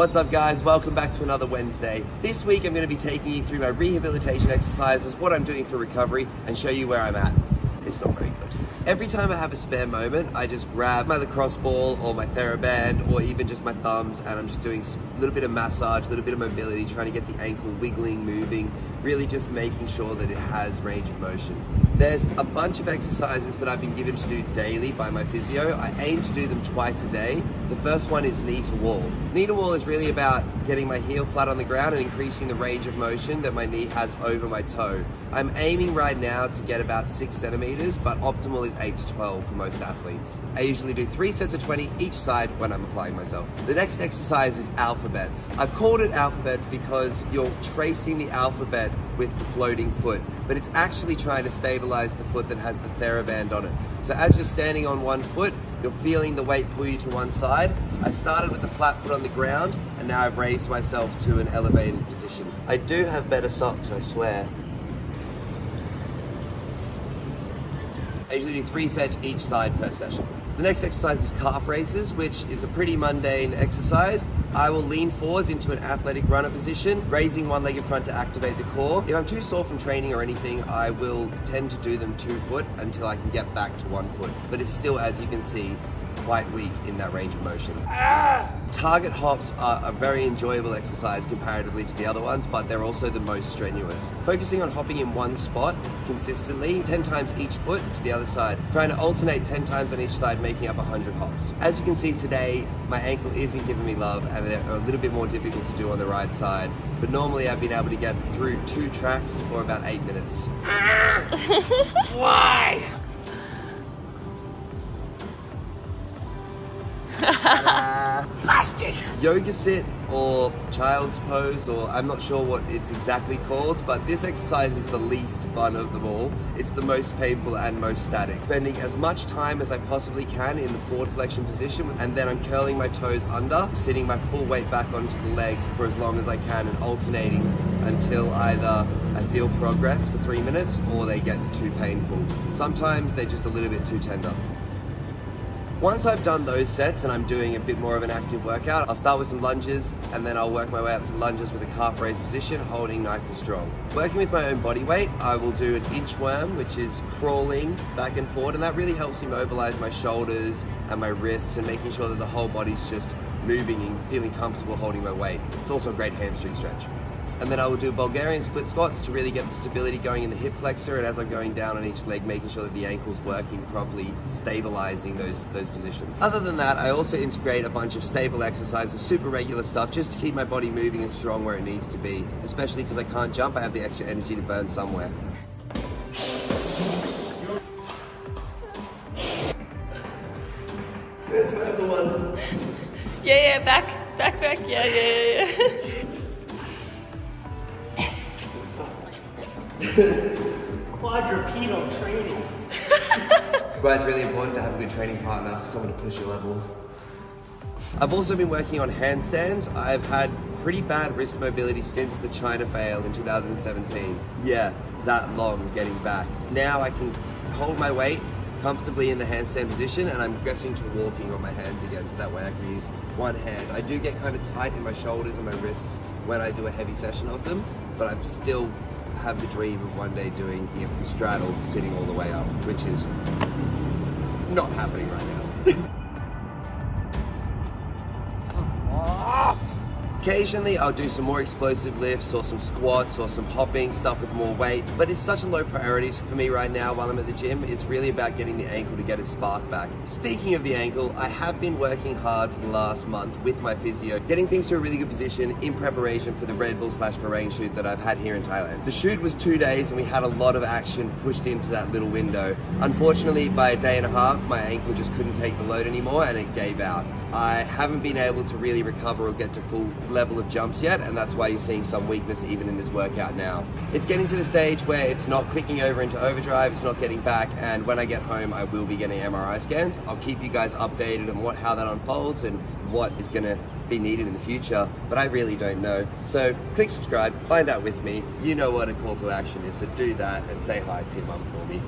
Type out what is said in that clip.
What's up guys, welcome back to another Wednesday. This week I'm going to be taking you through my rehabilitation exercises, what I'm doing for recovery, and show you where I'm at. It's not very good. Every time I have a spare moment, I just grab my lacrosse ball or my TheraBand or even just my thumbs and I'm just doing a little bit of massage, a little bit of mobility, trying to get the ankle wiggling, moving, really just making sure that it has range of motion. There's a bunch of exercises that I've been given to do daily by my physio. I aim to do them twice a day. The first one is knee to wall. Knee to wall is really about getting my heel flat on the ground and increasing the range of motion that my knee has over my toe. I'm aiming right now to get about six centimeters, but optimal is eight to 12 for most athletes. I usually do three sets of 20 each side when I'm applying myself. The next exercise is alphabets. I've called it alphabets because you're tracing the alphabet with the floating foot, but it's actually trying to stabilize the foot that has the TheraBand on it. So as you're standing on one foot, you're feeling the weight pull you to one side. I started with the flat foot on the ground, and now I've raised myself to an elevated position. I do have better socks, I swear. I usually do three sets each side per session. The next exercise is calf raises, which is a pretty mundane exercise. I will lean forwards into an athletic runner position, raising one leg in front to activate the core. If I'm too sore from training or anything, I will tend to do them two foot until I can get back to one foot. But it's still, as you can see, quite weak in that range of motion. Ah! Target hops are a very enjoyable exercise comparatively to the other ones, but they're also the most strenuous. Focusing on hopping in one spot consistently, 10 times each foot to the other side, trying to alternate 10 times on each side, making up 100 hops. As you can see today, my ankle isn't giving me love and they're a little bit more difficult to do on the right side, but normally I've been able to get through two tracks or about eight minutes. Why? Yoga sit or child's pose or I'm not sure what it's exactly called but this exercise is the least fun of them all. It's the most painful and most static. Spending as much time as I possibly can in the forward flexion position and then I'm curling my toes under, sitting my full weight back onto the legs for as long as I can and alternating until either I feel progress for three minutes or they get too painful. Sometimes they're just a little bit too tender. Once I've done those sets and I'm doing a bit more of an active workout, I'll start with some lunges and then I'll work my way up to lunges with a calf raised position, holding nice and strong. Working with my own body weight, I will do an inchworm, which is crawling back and forward, and that really helps me mobilize my shoulders and my wrists and making sure that the whole body's just moving and feeling comfortable holding my weight. It's also a great hamstring stretch and then I will do Bulgarian split squats to really get the stability going in the hip flexor and as I'm going down on each leg making sure that the ankle's working properly, stabilizing those, those positions. Other than that, I also integrate a bunch of stable exercises, super regular stuff, just to keep my body moving and strong where it needs to be, especially because I can't jump, I have the extra energy to burn somewhere. Yeah, yeah, back, back, back, yeah, yeah, yeah. Quadrupedal training. Well, it's really important to have a good training partner, someone to push your level. I've also been working on handstands. I've had pretty bad wrist mobility since the China fail in 2017. Yeah, that long getting back. Now I can hold my weight comfortably in the handstand position and I'm progressing to walking on my hands again so that way I can use one hand. I do get kind of tight in my shoulders and my wrists when I do a heavy session of them, but I'm still have the dream of one day doing it from straddle, sitting all the way up, which is not happening right now. Occasionally I'll do some more explosive lifts or some squats or some hopping, stuff with more weight, but it's such a low priority for me right now while I'm at the gym. It's really about getting the ankle to get a spark back. Speaking of the ankle, I have been working hard for the last month with my physio, getting things to a really good position in preparation for the Red Bull slash Bahrain shoot that I've had here in Thailand. The shoot was two days and we had a lot of action pushed into that little window. Unfortunately, by a day and a half, my ankle just couldn't take the load anymore and it gave out. I haven't been able to really recover or get to full level of jumps yet, and that's why you're seeing some weakness even in this workout now. It's getting to the stage where it's not clicking over into overdrive, it's not getting back, and when I get home, I will be getting MRI scans. I'll keep you guys updated on what how that unfolds and what is going to be needed in the future, but I really don't know. So click subscribe, find out with me. You know what a call to action is, so do that and say hi to your mum for me.